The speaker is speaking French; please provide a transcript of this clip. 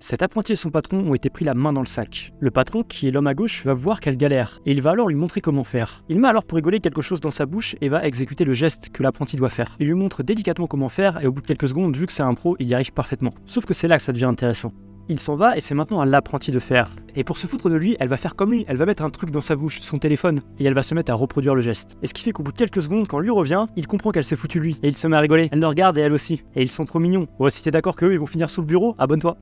Cet apprenti et son patron ont été pris la main dans le sac. Le patron, qui est l'homme à gauche, va voir qu'elle galère, et il va alors lui montrer comment faire. Il met alors pour rigoler quelque chose dans sa bouche et va exécuter le geste que l'apprenti doit faire. Il lui montre délicatement comment faire, et au bout de quelques secondes, vu que c'est un pro, il y arrive parfaitement. Sauf que c'est là que ça devient intéressant. Il s'en va et c'est maintenant à l'apprenti de faire. Et pour se foutre de lui, elle va faire comme lui, elle va mettre un truc dans sa bouche, son téléphone, et elle va se mettre à reproduire le geste. Et ce qui fait qu'au bout de quelques secondes, quand lui revient, il comprend qu'elle s'est foutue de lui, et il se met à rigoler. Elle le regarde et elle aussi. Et ils sont trop mignons. Ouais, si t'es d'accord qu'eux ils vont finir sous le bureau, abonne-toi.